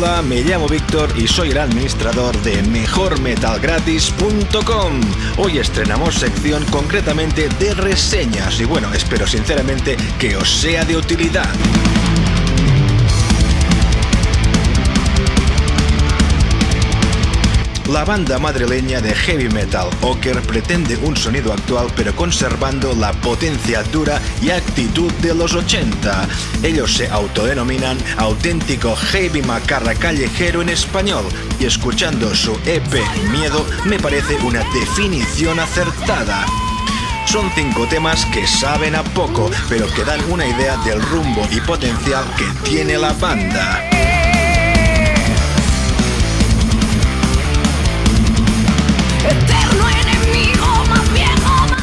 Hola, me llamo Víctor y soy el administrador de mejormetalgratis.com. Hoy estrenamos sección concretamente de reseñas y bueno, espero sinceramente que os sea de utilidad. La banda madrileña de heavy metal Oker pretende un sonido actual pero conservando la potencia dura y actitud de los 80. Ellos se autodenominan auténtico heavy macarra callejero en español y escuchando su EP Miedo me parece una definición acertada. Son cinco temas que saben a poco, pero que dan una idea del rumbo y potencial que tiene la banda.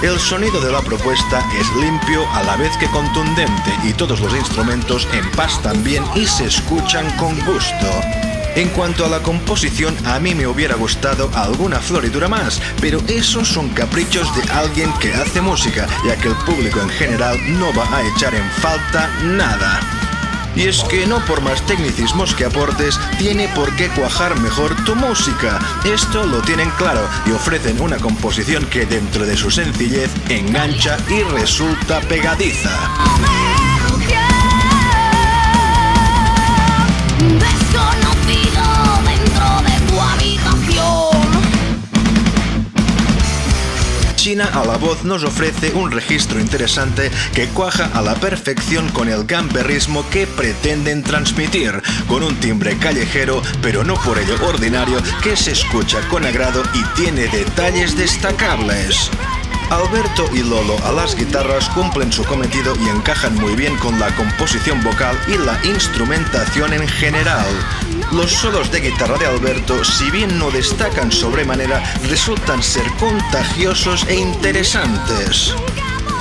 El sonido de la propuesta es limpio a la vez que contundente y todos los instrumentos empastan bien y se escuchan con gusto. En cuanto a la composición, a mí me hubiera gustado alguna floridura más, pero esos son caprichos de alguien que hace música, ya que el público en general no va a echar en falta nada. Y es que no por más tecnicismos que aportes, tiene por qué cuajar mejor tu música. Esto lo tienen claro y ofrecen una composición que dentro de su sencillez engancha y resulta pegadiza. A la voz nos ofrece un registro interesante que cuaja a la perfección con el gamberrismo que pretenden transmitir, con un timbre callejero, pero no por ello ordinario, que se escucha con agrado y tiene detalles destacables. Alberto y Lolo a las guitarras cumplen su cometido y encajan muy bien con la composición vocal y la instrumentación en general. Los solos de guitarra de Alberto, si bien no destacan sobremanera, resultan ser contagiosos e interesantes.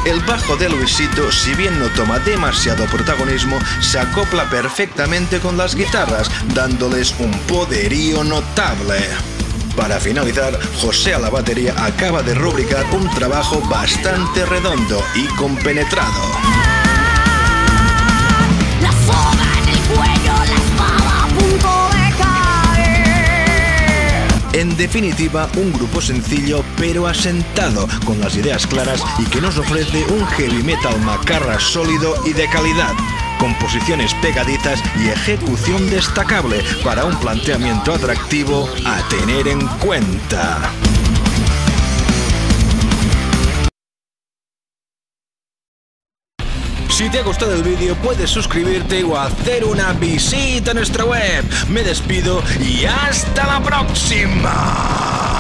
El bajo de Luisito, si bien no toma demasiado protagonismo, se acopla perfectamente con las guitarras, dándoles un poderío notable. Para finalizar, José a la batería acaba de rubricar un trabajo bastante redondo y compenetrado. Definitiva, un grupo sencillo pero asentado, con las ideas claras y que nos ofrece un heavy metal macarra sólido y de calidad composiciones pegadizas y ejecución destacable para un planteamiento atractivo a tener en cuenta. Si te ha gustado el vídeo puedes suscribirte o hacer una visita a nuestra web. Me despido y hasta la próxima.